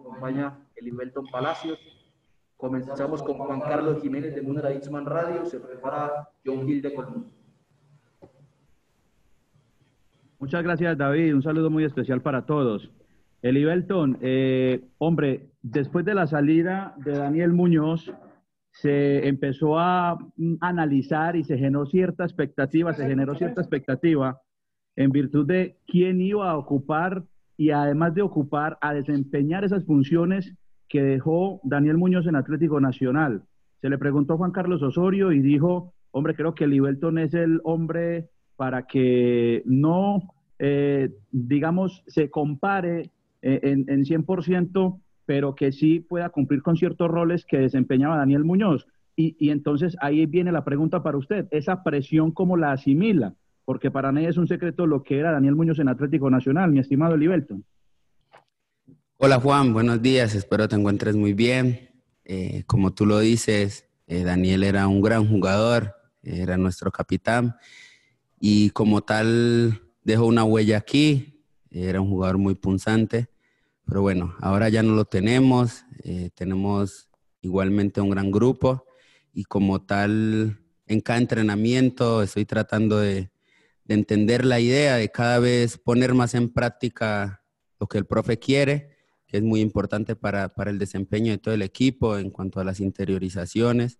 acompaña Elivelton Palacios. Comenzamos con Juan Carlos Jiménez de Munera Itzman Radio. Se prepara John Gil de Colombo. Muchas gracias, David. Un saludo muy especial para todos. Elivelton, eh, hombre, después de la salida de Daniel Muñoz, se empezó a mm, analizar y se generó cierta expectativa, se generó cierta expectativa en virtud de quién iba a ocupar y además de ocupar, a desempeñar esas funciones que dejó Daniel Muñoz en Atlético Nacional. Se le preguntó a Juan Carlos Osorio y dijo, hombre, creo que Libelton es el hombre para que no, eh, digamos, se compare eh, en, en 100%, pero que sí pueda cumplir con ciertos roles que desempeñaba Daniel Muñoz. Y, y entonces ahí viene la pregunta para usted, esa presión, ¿cómo la asimila? Porque para nadie es un secreto lo que era Daniel Muñoz en Atlético Nacional, mi estimado Libelton. Hola Juan, buenos días, espero te encuentres muy bien. Eh, como tú lo dices, eh, Daniel era un gran jugador, era nuestro capitán y como tal dejó una huella aquí, era un jugador muy punzante, pero bueno, ahora ya no lo tenemos, eh, tenemos igualmente un gran grupo y como tal en cada entrenamiento estoy tratando de, de entender la idea, de cada vez poner más en práctica lo que el profe quiere, que es muy importante para, para el desempeño de todo el equipo en cuanto a las interiorizaciones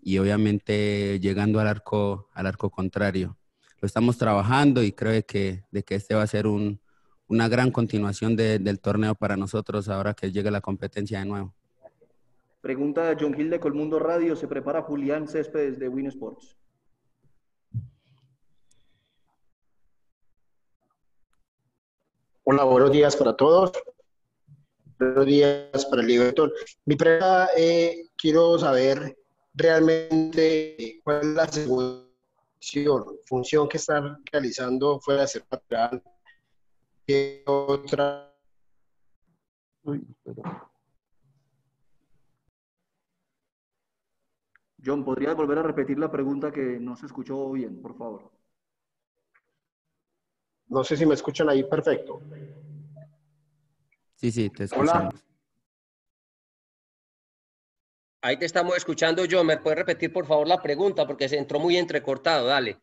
y obviamente llegando al arco, al arco contrario. Lo estamos trabajando y creo que, de que este va a ser un, una gran continuación de, del torneo para nosotros ahora que llegue la competencia de nuevo. Pregunta John Gil de Colmundo Radio. Se prepara Julián Céspedes de Win Sports. Hola, buenos días para todos. Buenos días para el Libertón. Mi pregunta, eh, quiero saber realmente cuál es la función, función que están realizando fuera de ser lateral. ¿Qué otra? John, ¿podrías volver a repetir la pregunta que no se escuchó bien, por favor? No sé si me escuchan ahí perfecto. Sí, sí, te escuchamos. Hola. Ahí te estamos escuchando, John. ¿Me puedes repetir, por favor, la pregunta? Porque se entró muy entrecortado. Dale.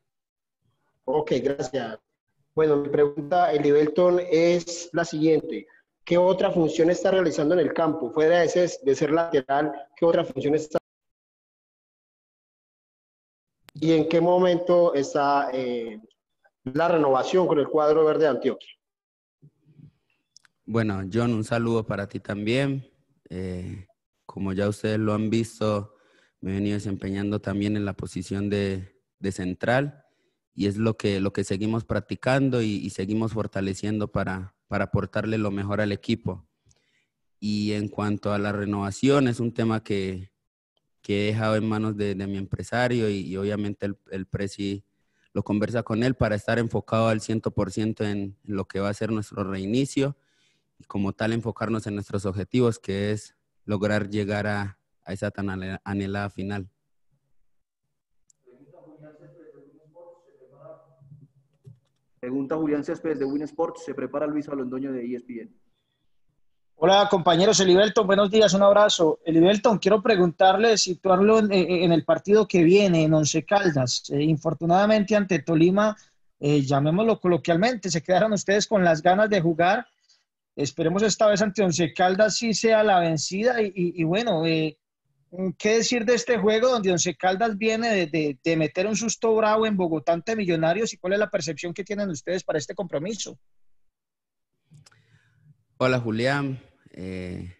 Ok, gracias. Bueno, mi pregunta, Elivelton, es la siguiente. ¿Qué otra función está realizando en el campo? Fuera de, ese, de ser lateral, ¿qué otra función está ¿Y en qué momento está eh, la renovación con el cuadro verde de Antioquia. Bueno, John, un saludo para ti también. Eh, como ya ustedes lo han visto, me he venido desempeñando también en la posición de, de central y es lo que, lo que seguimos practicando y, seguimos fortaleciendo para, para aportarle lo mejor al equipo. Y en cuanto a la renovación, es un tema que, que he dejado en manos de, de mi empresario y, y obviamente el, el presi lo conversa con él para estar enfocado al 100% en lo que va a ser nuestro reinicio y como tal enfocarnos en nuestros objetivos, que es lograr llegar a, a esa tan anhelada final. Pregunta Julián Céspedes de Win Sports. Se prepara Luis Alondoño de ESPN. Hola compañeros, Elivelton, buenos días, un abrazo. Elivelton, quiero preguntarle, situarlo en, en, el partido que viene, en Once Caldas. Eh, infortunadamente ante Tolima, eh, llamémoslo coloquialmente, se quedaron ustedes con las ganas de jugar. Esperemos esta vez ante Once Caldas sí sea la vencida y, y, bueno, eh, ¿qué decir de este juego donde Once Caldas viene de, de, de meter un susto bravo en Bogotá ante Millonarios y cuál es la percepción que tienen ustedes para este compromiso? Hola Julián, eh,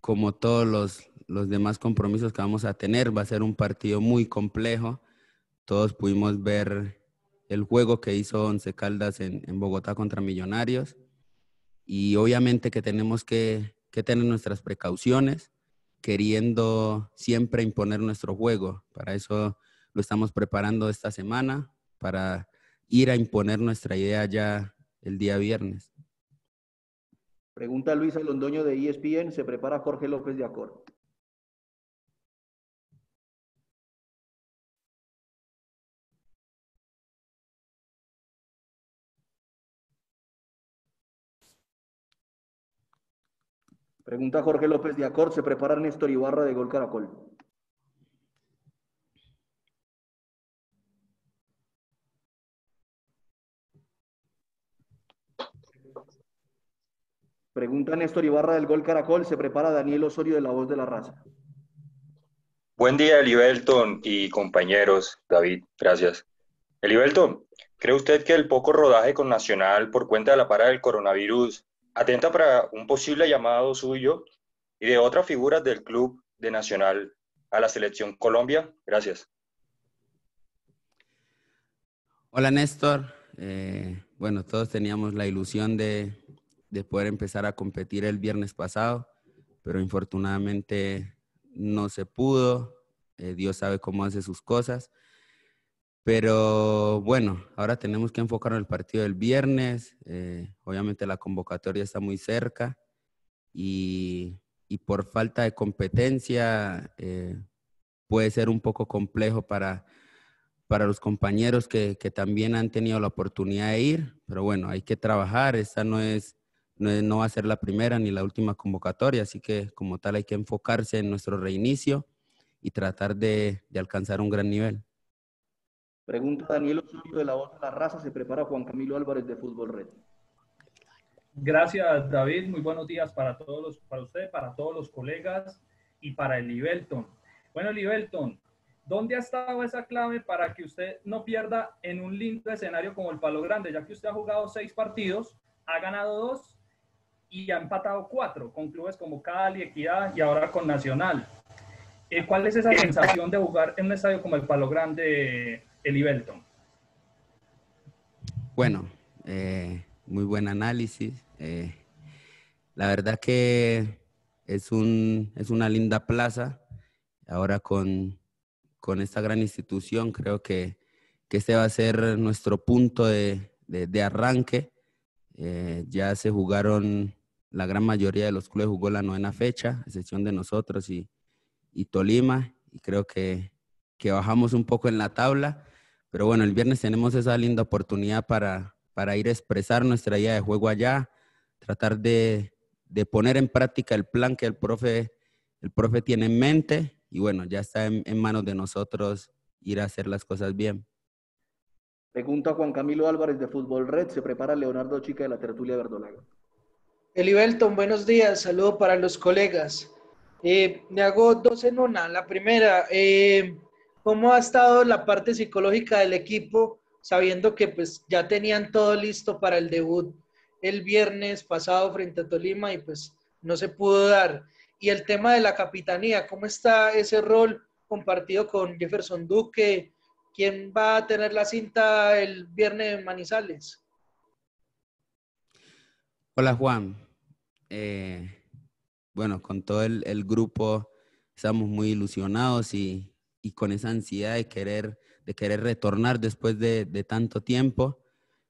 como todos los, los, demás compromisos que vamos a tener, va a ser un partido muy complejo. Todos pudimos ver el juego que hizo Once Caldas en, en Bogotá contra Millonarios y obviamente que tenemos que, que, tener nuestras precauciones, queriendo siempre imponer nuestro juego. Para eso lo estamos preparando esta semana, para ir a imponer nuestra idea ya el día viernes. Pregunta Luisa Londoño de ESPN, se prepara Jorge López de Acor. Pregunta Jorge López de Acord, ¿se prepara Néstor Ibarra de Gol Caracol? Pregunta Néstor Ibarra del Gol Caracol, ¿se prepara Daniel Osorio de La Voz de la Raza? Buen día, Elibelton y compañeros. David, gracias. Elibelton, ¿cree usted que el poco rodaje con Nacional por cuenta de la parada del coronavirus atenta para un posible llamado suyo y de otras figuras del club de Nacional a la selección Colombia? Gracias. Hola Néstor. Eh, bueno, todos teníamos la ilusión de, de poder empezar a competir el viernes pasado, pero infortunadamente no se pudo. Eh, Dios sabe cómo hace sus cosas. Pero bueno, ahora tenemos que enfocarnos en el partido del viernes. Eh, obviamente la convocatoria está muy cerca y, y por falta de competencia eh, puede ser un poco complejo para, para los compañeros que, que, también han tenido la oportunidad de ir. Pero bueno, hay que trabajar. Esta no es, no, es, no va a ser la primera ni la última convocatoria, así que como tal hay que enfocarse en nuestro reinicio y tratar de, de alcanzar un gran nivel. Pregunta Daniel Osorio de la Voz de la Raza, se prepara Juan Camilo Álvarez de Fútbol Red. Gracias, David. Muy buenos días para todos los, para usted, para todos los colegas y para el Libelton. Bueno, Libelton, ¿dónde ha estado esa clave para que usted no pierda en un lindo escenario como el Palo Grande? Ya que usted ha jugado seis partidos, ha ganado dos y ha empatado cuatro con clubes como Cali, Equidad y ahora con Nacional. Eh, ¿Cuál es esa sensación de jugar en un estadio como el Palo Grande, el? Bueno, eh, muy buen análisis. Eh, la verdad que es, un, es una linda plaza. Ahora con, con esta gran institución creo que, que, este va a ser nuestro punto de, de, arranque. Eh, ya se jugaron, la gran mayoría de los clubes jugó la novena fecha, excepción de nosotros y, y Tolima. Y creo que, que bajamos un poco en la tabla pero bueno, el viernes tenemos esa linda oportunidad para, para ir a expresar nuestra idea de juego allá, tratar de, de, poner en práctica el plan que el profe, el profe tiene en mente y bueno, ya está en, en manos de nosotros ir a hacer las cosas bien. Pregunta Juan Camilo Álvarez de Fútbol Red, se prepara Leonardo Chica de la Tertulia Verdolaga. Elibelton, buenos días, saludo para los colegas. Eh, me hago dos en una. La primera, eh, ¿Cómo ha estado la parte psicológica del equipo sabiendo que pues ya tenían todo listo para el debut el viernes pasado frente a Tolima y pues no se pudo dar? Y el tema de la capitanía, ¿cómo está ese rol compartido con Jefferson Duque? ¿Quién va a tener la cinta el viernes en Manizales? Hola Juan. Eh, bueno, con todo el, el grupo estamos muy ilusionados y, y con esa ansiedad de querer, de querer retornar después de, de, tanto tiempo,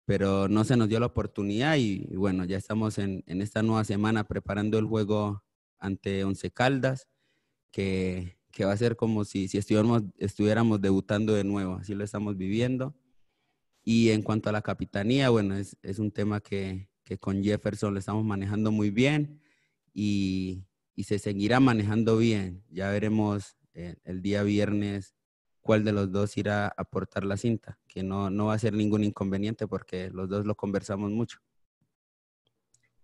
pero no se nos dio la oportunidad y, bueno, ya estamos en, en, esta nueva semana preparando el juego ante Once Caldas, que, que va a ser como si, si estuviéramos, estuviéramos debutando de nuevo, así lo estamos viviendo. Y en cuanto a la capitanía, bueno, es, es un tema que, que con Jefferson lo estamos manejando muy bien y, y se seguirá manejando bien. Ya veremos eh, el día viernes cuál de los dos irá a aportar la cinta, que no, no va a ser ningún inconveniente porque los dos lo conversamos mucho.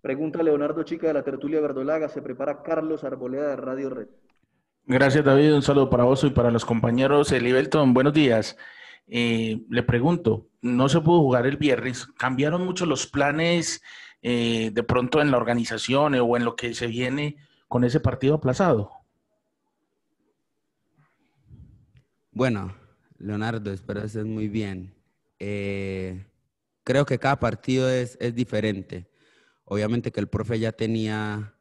Pregunta Leonardo Chica de la Tertulia Verdolaga, se prepara Carlos Arboleda de Radio Red. Gracias David, un saludo para vos y para los compañeros. Elibelton, buenos días. Eh, le pregunto, no se pudo jugar el viernes, ¿cambiaron mucho los planes eh, de pronto en la organización o en lo que se viene con ese partido aplazado? Bueno, Leonardo, espero que estés muy bien. Eh, creo que cada partido es, es, diferente. Obviamente que el profe ya tenía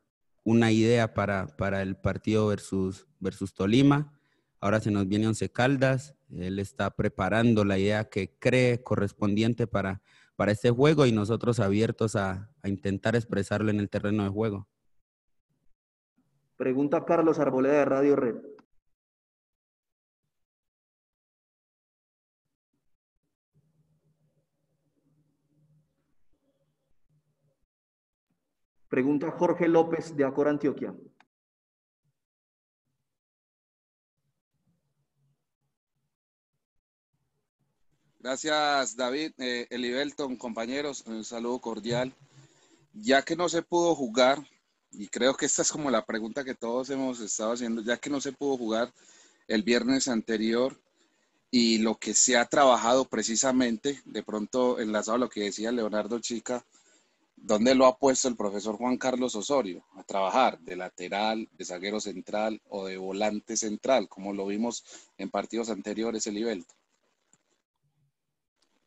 una idea para, para el partido versus, versus Tolima. Ahora se nos viene Once Caldas. Él está preparando la idea que cree correspondiente para, para este juego y nosotros abiertos a, a intentar expresarlo en el terreno de juego. Pregunta Carlos Arboleda de Radio Red. Pregunta Jorge López de Acor Antioquia. Gracias, David. Eh, Elibelton, compañeros, un saludo cordial. Ya que no se pudo jugar, y creo que esta es como la pregunta que todos hemos estado haciendo, ya que no se pudo jugar el viernes anterior y lo que se ha trabajado precisamente, de pronto enlazado lo que decía Leonardo Chica, ¿dónde lo ha puesto el profesor Juan Carlos Osorio a trabajar? ¿De lateral, de zaguero central o de volante central, como lo vimos en partidos anteriores, Elibelton?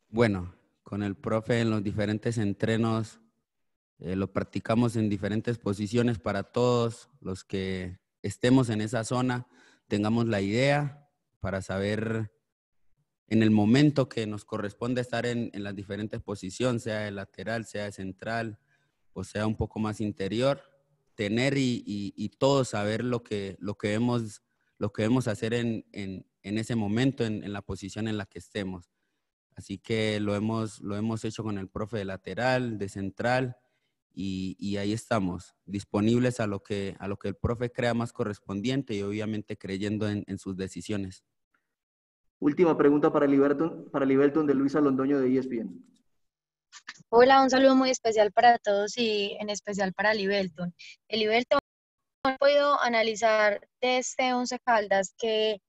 Bueno, con el profe en los diferentes entrenos eh, lo practicamos en diferentes posiciones para todos los que estemos en esa zona, tengamos la idea para saber en el momento que nos corresponde estar en, las diferentes posiciones, sea de lateral, sea de central o sea un poco más interior, tener y, todos saber lo que, lo que debemos, lo que debemos hacer en, ese momento, en la posición en la que estemos. Así que lo hemos, lo hemos hecho con el profe de lateral, de central, y, ahí estamos, disponibles a lo, que, a lo que el profe crea más correspondiente y obviamente creyendo en, sus decisiones. Última pregunta para Liberton, para Liberton de Luisa Londoño de ESPN. Hola, un saludo muy especial para todos y en especial para Liberton. El Liberton, ¿ha podido analizar de este Once Caldas que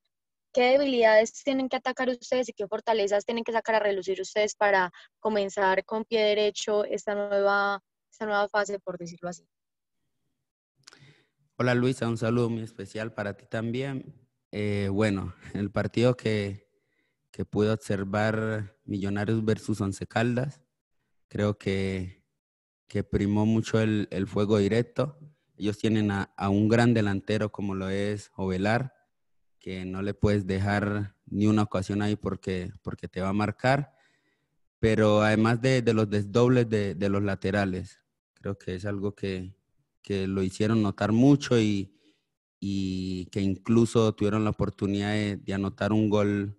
¿Qué debilidades tienen que atacar ustedes y qué fortalezas tienen que sacar a relucir ustedes para comenzar con pie derecho esta nueva, esta nueva fase, por decirlo así? Hola Luisa, un saludo muy especial para ti también. Eh, bueno, el partido que, que pude observar Millonarios versus Once Caldas, creo que, que primó mucho el, el fuego directo. Ellos tienen a, a, un gran delantero como lo es Ovelar, que no le puedes dejar ni una ocasión ahí porque, porque te va a marcar. Pero además de, los desdobles de, los laterales, creo que es algo que, lo hicieron notar mucho y, que incluso tuvieron la oportunidad de, anotar un gol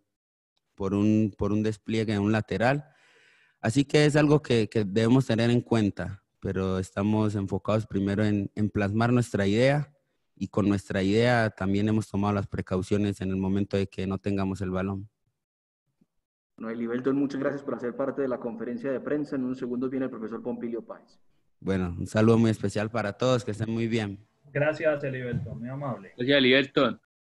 por un, por un despliegue en un lateral. Así que es algo que, debemos tener en cuenta, pero estamos enfocados primero en, en plasmar nuestra idea y con nuestra idea también hemos tomado las precauciones en el momento de que no tengamos el balón. Bueno, Belton, muchas gracias por hacer parte de la conferencia de prensa. En unos segundos viene el profesor Pompilio Páez. Bueno, un saludo muy especial para todos, que estén muy bien. Gracias, Eliberton, muy amable. Gracias, Eliberton.